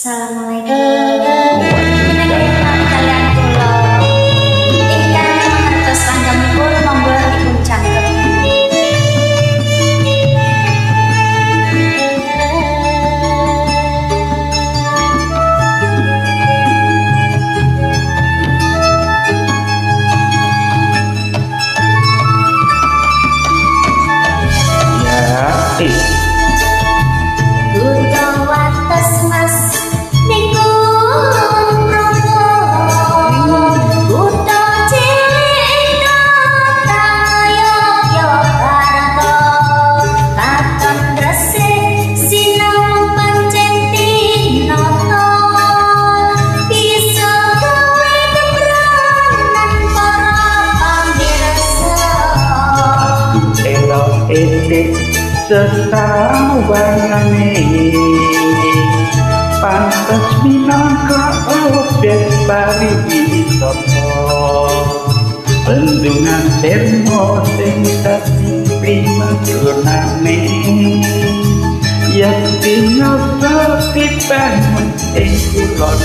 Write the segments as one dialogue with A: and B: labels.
A: Assalamualaikum. Sesawangane pantes minangka objek bari wisata. Bendungan termo sing dadi primadonane yang dino tipe ing kulon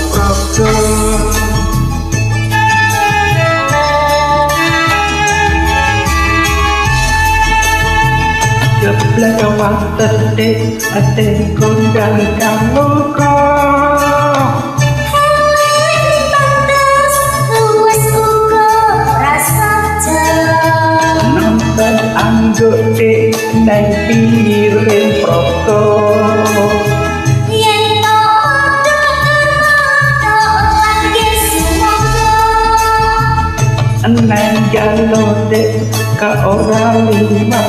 A: Jeblak tetik ate kondang kamu kok Nang jalo de ka ora lima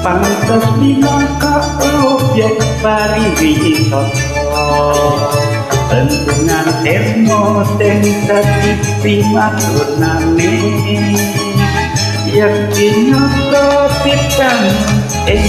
A: pantas minangka objek pariwisata. Tentungan termo sing dadi primadonane Yakin nyoto tipan ing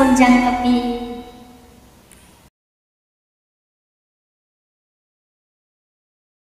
A: Bunjang Kopi